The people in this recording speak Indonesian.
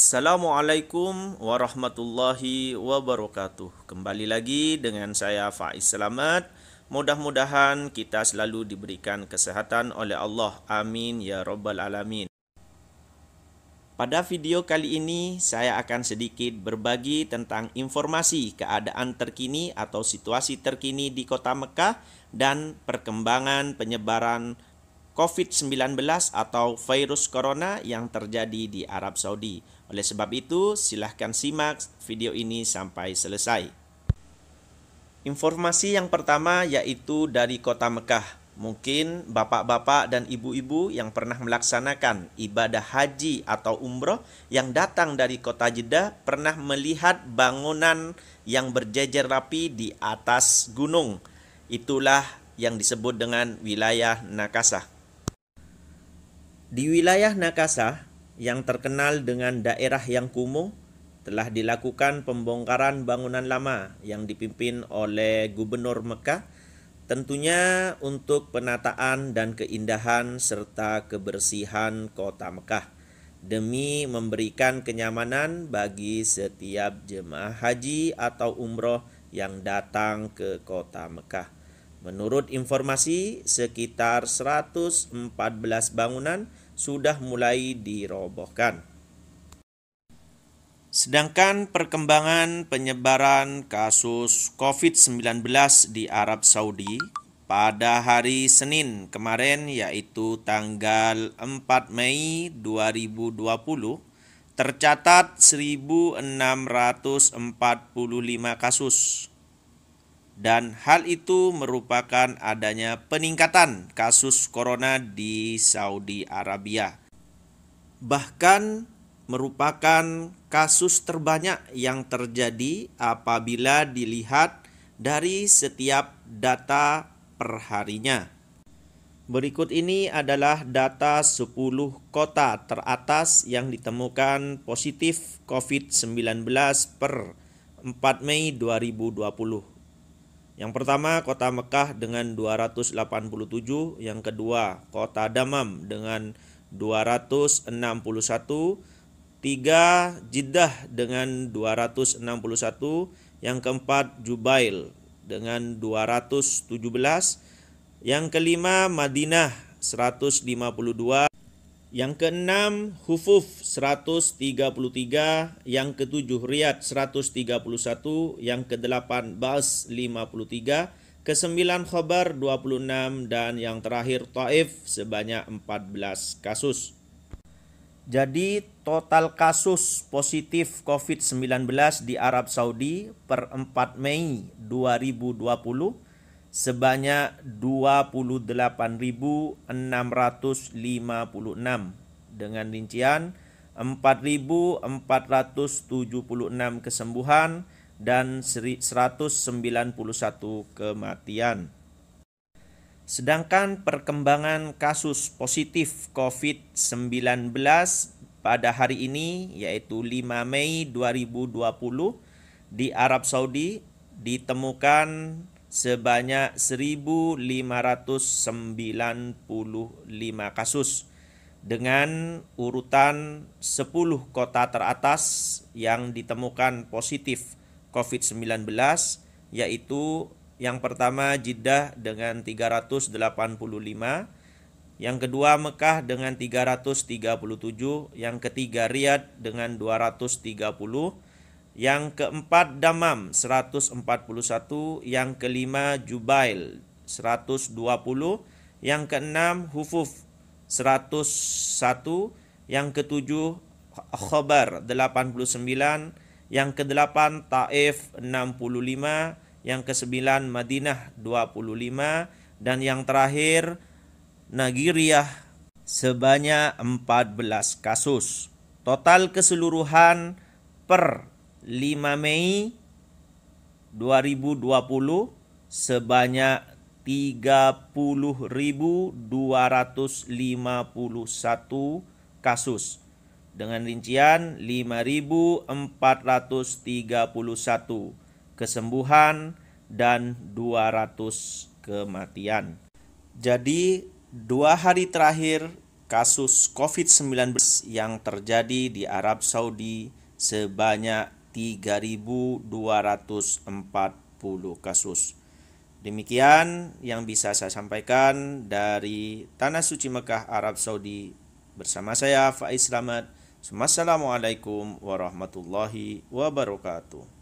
Assalamualaikum warahmatullahi wabarakatuh. Kembali lagi dengan saya Faiz Selamat. Mudah-mudahan kita selalu diberikan kesehatan oleh Allah. Amin ya rabbal alamin. Pada video kali ini saya akan sedikit berbagi tentang informasi keadaan terkini atau situasi terkini di Kota Mekah dan perkembangan penyebaran COVID-19 atau virus corona yang terjadi di Arab Saudi. Oleh sebab itu, silahkan simak video ini sampai selesai. Informasi yang pertama yaitu dari kota Mekah. Mungkin bapak-bapak dan ibu-ibu yang pernah melaksanakan ibadah haji atau umroh yang datang dari kota Jeddah pernah melihat bangunan yang berjejer rapi di atas gunung. Itulah yang disebut dengan wilayah Nakasah. Di wilayah Nakasah, yang terkenal dengan daerah yang kumuh telah dilakukan pembongkaran bangunan lama yang dipimpin oleh Gubernur Mekah tentunya untuk penataan dan keindahan serta kebersihan kota Mekah demi memberikan kenyamanan bagi setiap jemaah haji atau umroh yang datang ke kota Mekah. Menurut informasi, sekitar 114 bangunan sudah mulai dirobohkan. Sedangkan perkembangan penyebaran kasus COVID-19 di Arab Saudi pada hari Senin kemarin yaitu tanggal 4 Mei 2020 tercatat 1645 kasus dan hal itu merupakan adanya peningkatan kasus corona di Saudi Arabia. Bahkan merupakan kasus terbanyak yang terjadi apabila dilihat dari setiap data perharinya. Berikut ini adalah data 10 kota teratas yang ditemukan positif COVID-19 per 4 Mei 2020. Yang pertama kota Mekah dengan 287, yang kedua kota Damam dengan 261, tiga Jeddah dengan 261, yang keempat Jubail dengan 217, yang kelima Madinah 152, yang keenam Hufuf 133, yang ketujuh Riyad 131, yang kedelapan Bas 53, kesembilan Khobar 26 dan yang terakhir Taif sebanyak 14 kasus. Jadi total kasus positif COVID-19 di Arab Saudi per 4 Mei 2020 sebanyak 28.656 dengan rincian 4.476 kesembuhan dan 191 kematian. Sedangkan perkembangan kasus positif COVID-19 pada hari ini yaitu 5 Mei 2020 di Arab Saudi ditemukan sebanyak 1595 kasus dengan urutan 10 kota teratas yang ditemukan positif COVID-19 yaitu yang pertama Jeddah dengan 385, yang kedua Mekah dengan 337, yang ketiga Riyadh dengan 230, yang keempat Damam 141, yang kelima Jubail 120, yang keenam Hufuf 101, yang ketujuh Khobar 89, yang kedelapan Taif 65, yang kesembilan Madinah 25, dan yang terakhir Nagiriyah sebanyak 14 kasus. Total keseluruhan per 5 Mei 2020 sebanyak 30.251 kasus dengan rincian 5.431 kesembuhan dan 200 kematian. Jadi dua hari terakhir kasus COVID-19 yang terjadi di Arab Saudi sebanyak 3.240 kasus. Demikian yang bisa saya sampaikan dari Tanah Suci Mekah Arab Saudi bersama saya Faiz Slamet. Wassalamualaikum warahmatullahi wabarakatuh.